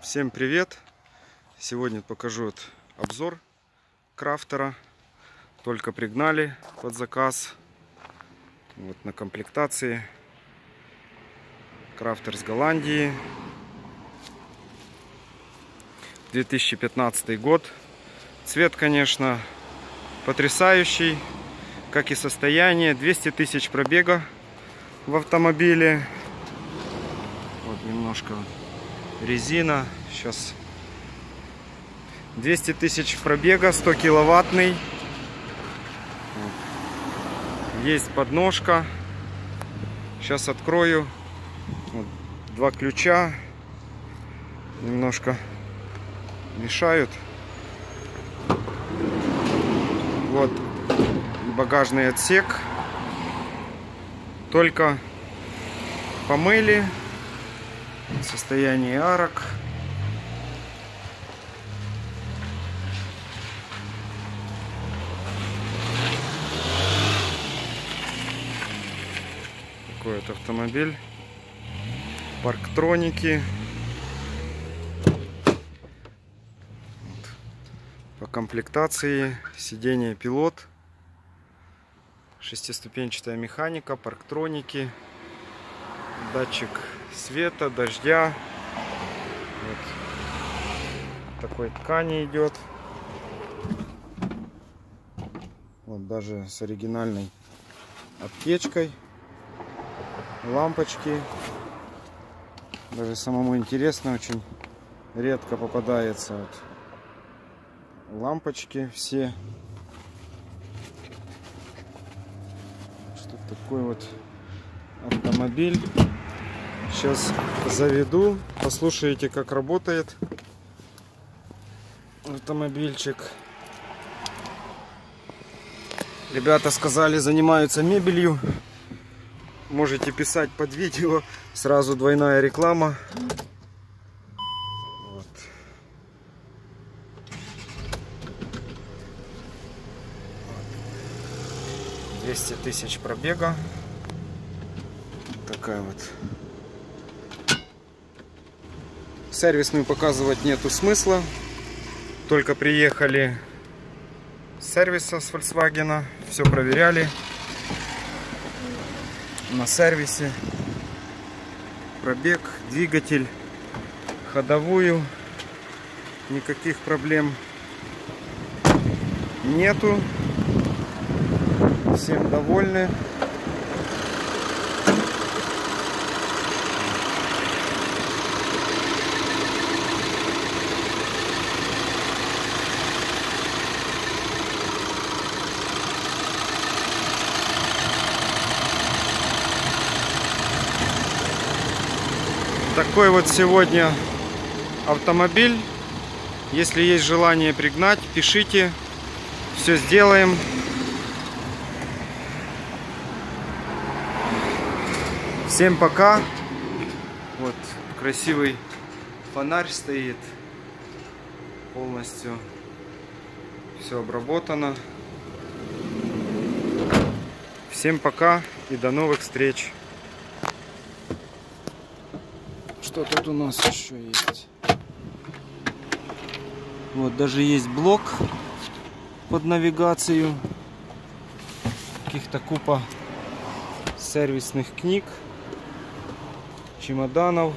Всем привет! Сегодня покажу вот обзор крафтера. Только пригнали под заказ. Вот на комплектации. Крафтер с Голландии. 2015 год. Цвет, конечно, потрясающий. Как и состояние. 200 тысяч пробега в автомобиле. Вот немножко резина. Сейчас 200 тысяч пробега, 100 киловаттный. Есть подножка. Сейчас открою. Вот, два ключа. Немножко мешают. Вот багажный отсек. Только помыли состояние арок. Такой вот автомобиль. Парктроники. По комплектации сиденье пилот. Шестиступенчатая механика, парктроники, датчик света, дождя. Вот такой ткани идет. Вот даже с оригинальной аптечкой. Лампочки. Даже самому интересно, очень редко попадается вот лампочки все. Что такой вот автомобиль. Сейчас заведу, послушайте, как работает автомобильчик. Ребята сказали, занимаются мебелью. Можете писать под видео. Сразу двойная реклама. Вот. Двести тысяч пробега. Такая вот Сервисную показывать нету смысла. Только приехали с сервиса с Volkswagen. Все проверяли. На сервисе. Пробег, двигатель, ходовую. Никаких проблем нету. Всем довольны. Такой вот сегодня автомобиль. Если есть желание пригнать, пишите. Все сделаем. Всем пока. Вот красивый фонарь стоит. Полностью все обработано. Всем пока и до новых встреч. Что тут у нас еще есть? Вот, даже есть блок под навигацию. Каких-то купа сервисных книг, чемоданов.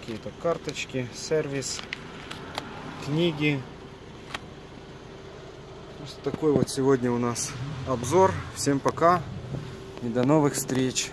Какие-то карточки, сервис, книги. Такой вот сегодня у нас обзор. Всем пока и до новых встреч.